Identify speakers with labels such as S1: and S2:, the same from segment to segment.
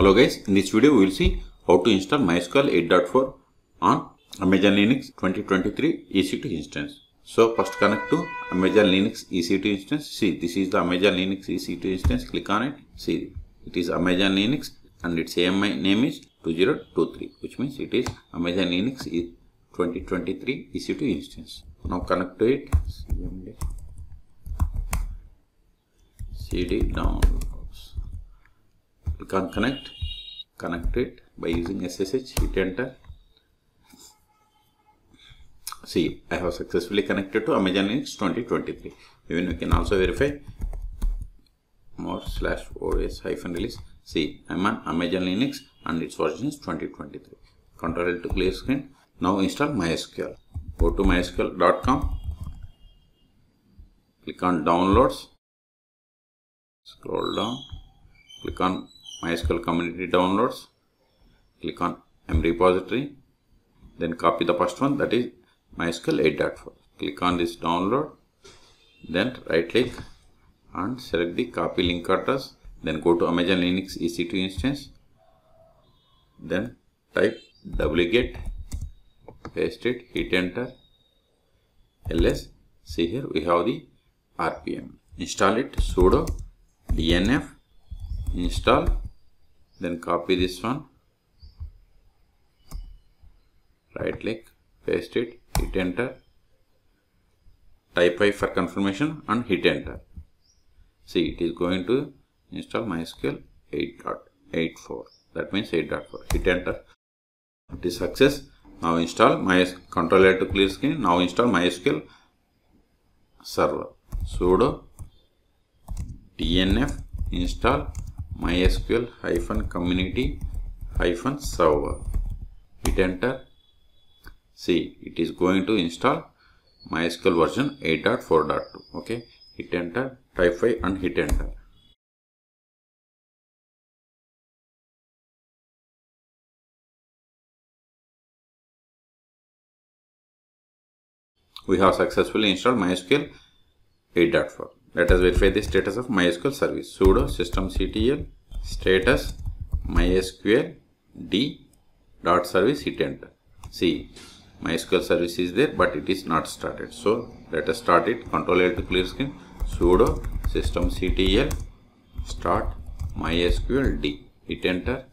S1: Hello guys, in this video we will see how to install MySQL 8.4 on Amazon Linux 2023 EC2 instance. So first connect to Amazon Linux EC2 instance. See this is the Amazon Linux EC2 instance. Click on it. See it is Amazon Linux and its AMI name is 2023 which means it is Amazon Linux 2023 EC2 instance. Now connect to it. CMD. CD downloads. Click on connect. Connect it by using SSH. Hit enter. See, I have successfully connected to Amazon Linux 2023. Even we can also verify more slash os hyphen release. See, I'm on Amazon Linux and its version is 2023. Control to clear screen. Now install MySQL. Go to mysql.com. Click on downloads. Scroll down. Click on MySQL community downloads. Click on Yum repository. Then copy the first one that is MySQL 8.4. Click on this download. Then right click and select the copy link address. Then go to Amazon Linux EC2 instance. Then type wget, paste it, hit enter, ls. See here we have the RPM. Install it sudo dnf install then copy this one. Right click paste it hit enter. Type i for confirmation and hit enter. See it is going to install mysql 8.84 that means 8.4 hit enter. It is success. Now install my control to clear screen. Now install mysql server. Sudo dnf install mysql hyphen community hyphen server. Hit enter. See it is going to install mysql version 8.4.2 okay? Hit enter type 5 and hit enter. We have successfully installed mysql 8.4 let us verify the status of mysql service. Sudo systemctl status mysql d dot service hit enter. See mysql service is there but it is not started. So let us start it. Control l to clear screen. Sudo systemctl start mysql d. Hit enter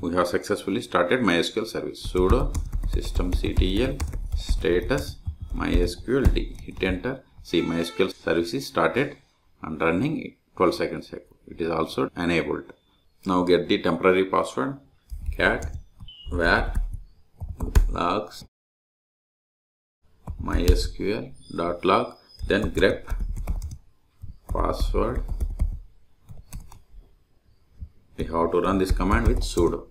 S1: we have successfully started MySQL service. sudo systemctl status mysql d. Hit enter. See MySQL service is started and running 12 seconds ago. It is also enabled. Now get the temporary password cat var logs mysql dot log then grep password we have to run this command with sudo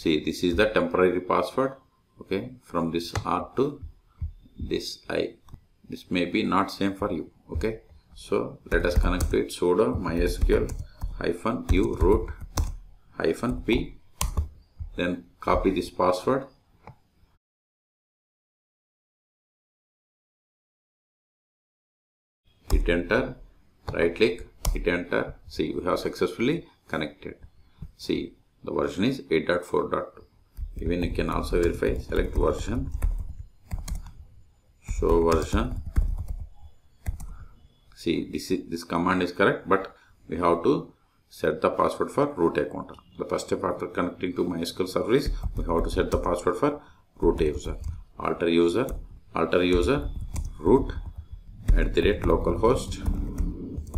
S1: see this is the temporary password okay from this r to this i. This may be not same for you okay. So let us connect to it sudo mysql hyphen u root hyphen p then copy this password. Hit enter right click hit enter. See we have successfully connected. See the version is 8.4.2 even you can also verify select version. Show version. See this is this command is correct but we have to set the password for root account. The first step after connecting to mysql service we have to set the password for root user. Alter user alter user root at the rate localhost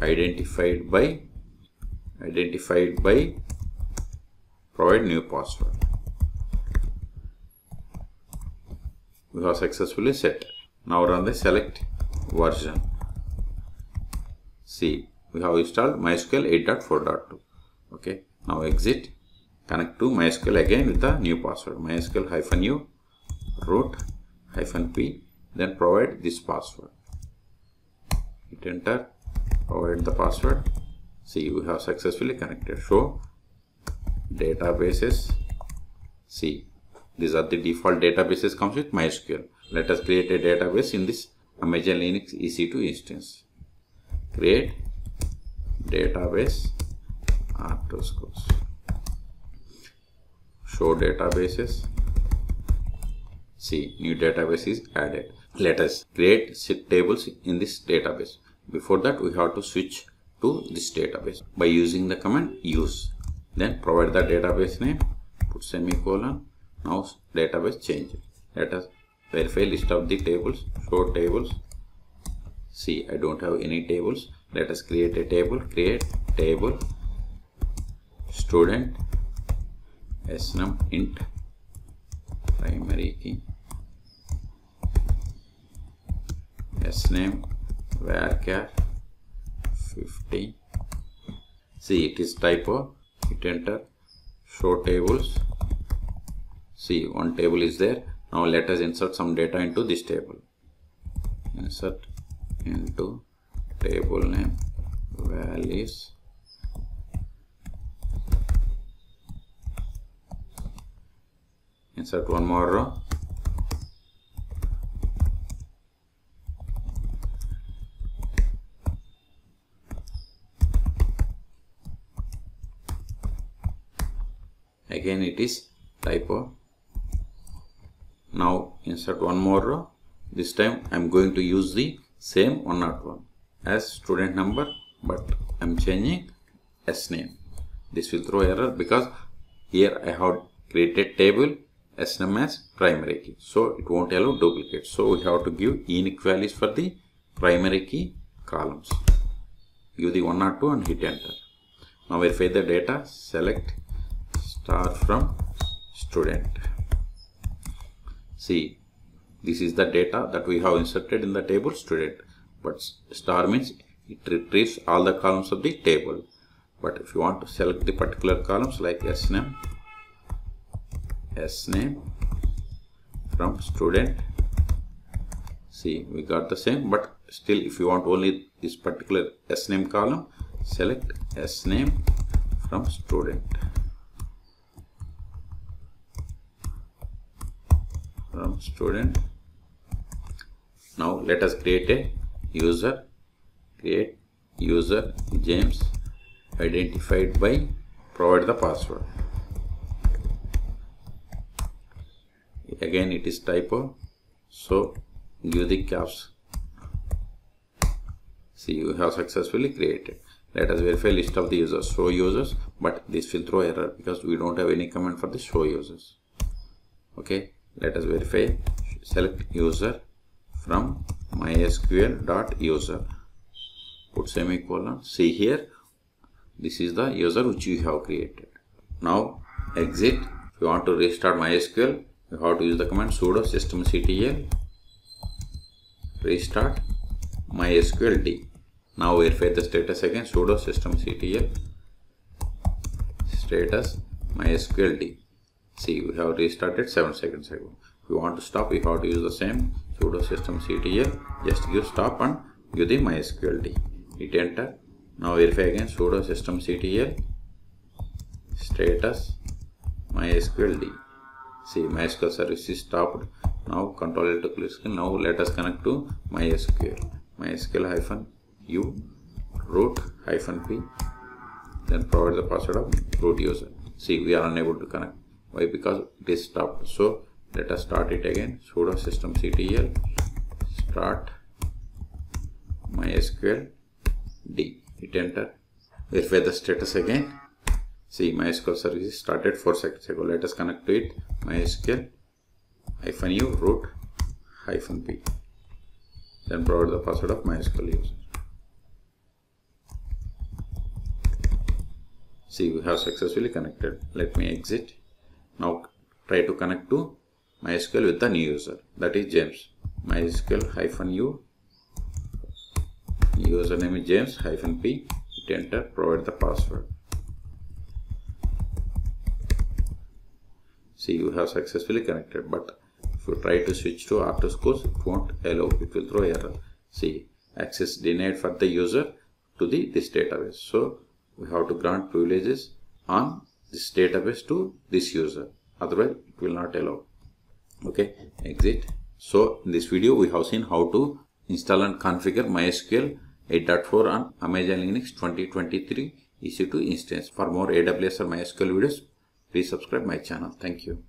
S1: identified by identified by provide new password. We have successfully set. Now run the select version. See we have installed mysql 8.4.2 okay now exit. Connect to mysql again with the new password. Mysql hyphen u root hyphen p then provide this password. Hit enter provide the password. See we have successfully connected. Show databases see these are the default databases comes with mysql let us create a database in this Amazon Linux EC2 instance. Create database R2. Show databases. See, new database is added. Let us create tables in this database. Before that, we have to switch to this database by using the command use. Then provide the database name, put semicolon. Now database change. Let us verify list of the tables show tables. See I don't have any tables. Let us create a table create table. Student snum int primary key. Sname varchar 50 see it is typo hit enter. Show tables. See one table is there. Now let us insert some data into this table. Insert into table name. Values. Insert one more row again it is typo now insert one more row. This time I am going to use the same 101 as student number but I am changing S name. This will throw error because here I have created table S name as primary key. So it won't allow duplicate. So we have to give unique values for the primary key columns. Give the 102 and hit enter. Now verify the data. Select star from student. See this is the data that we have inserted in the table student. But star means it retrieves all the columns of the table. But if you want to select the particular columns like s name s name from student see we got the same. But still if you want only this particular s name column select s name from student from student. Now let us create a user. Create user James identified by provide the password. Again it is typo so give the caps. See you have successfully created. Let us verify list of the users. Show users but this will throw error because we don't have any command for the show users. Okay let us verify. Select user from mysql dot user. Put semicolon. See here. This is the user which you have created. Now exit. If you want to restart mysql you have to use the command sudo systemctl restart mysql d. Now verify the status again. Sudo systemctl status mysql d See, we have restarted 7 seconds ago. If you want to stop, we have to use the same sudo system ctl. Just give stop and give the mysql d. Hit enter. Now verify again sudo system ctl status mysql d. See, MySQL service is stopped. Now control L to click. Now let us connect to MySQL. MySQL hyphen u root hyphen p. Then provide the password of root user. See, we are unable to connect why? Because it is stopped so let us start it again. Sudo system ctl start mysql d. Hit enter. Verify the status again. See mysql service started 4 seconds ago. Let us connect to it. Mysql hyphen u root hyphen p. Then provide the password of mysql user. See we have successfully connected. Let me exit now try to connect to MySQL with the new user that is James. MySQL hyphen u username is James hyphen p hit enter provide the password. See you have successfully connected but if you try to switch to R2 schools it won't allow it will throw error. See access denied for the user to the this database. So we have to grant privileges on this database to this user otherwise it will not allow okay exit So in this video we have seen how to install and configure MySQL 8.4 on Amazon Linux 2023 EC2 instance. For more AWS or MySQL videos, please subscribe my channel. Thank you.